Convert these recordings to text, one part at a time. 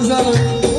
Jerusalem.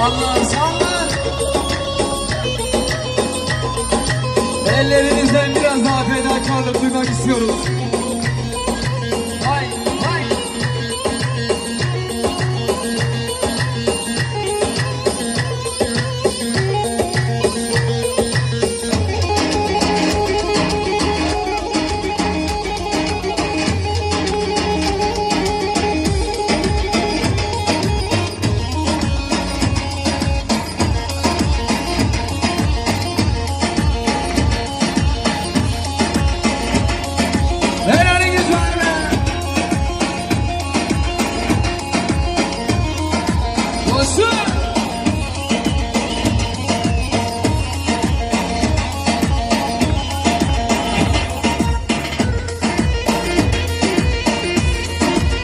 Sallan sallan. Ellerinizden biraz daha fedakarlık duymak istiyoruz.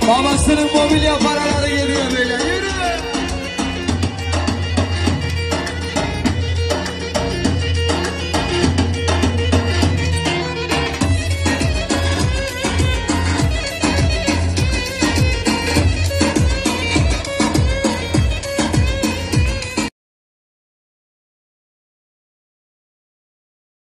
Babasının mobilya paraları geliyor böyle.